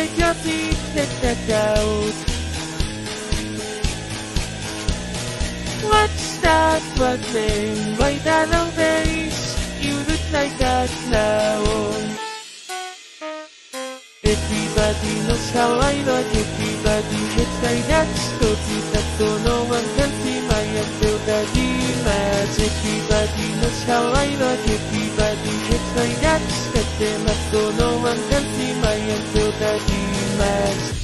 let that out. What's that, name, why that long face, you look like a clown. Everybody knows how I look, everybody hates my nuts, go to that so no one can see my until the demons. Everybody knows how I look, everybody hates my nuts, cut them up so no one can see my until the demons.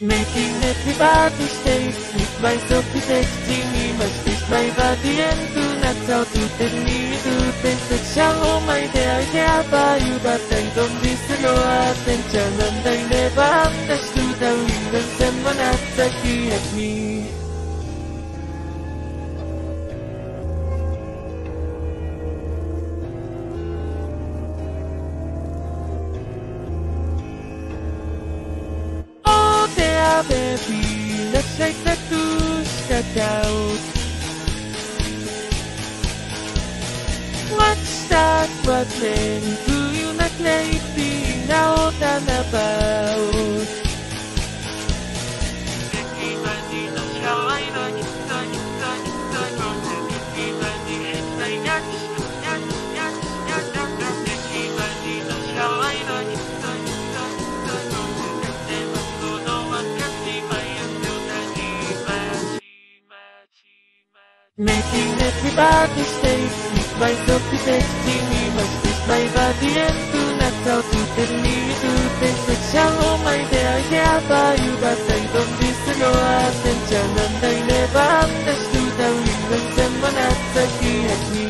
Making everybody stay with myself protecting me, my space, my body and do not how to tell me to think that shall my day I care about you but I don't listen no attention and baby, let's take the two step out. What's that? What then do you not lately now than Making everybody stay My dog is asking me Was this my body and do not tell to tell me to think that shall my day I care about you But I don't listen no attention And I never understood How you can send one attack He me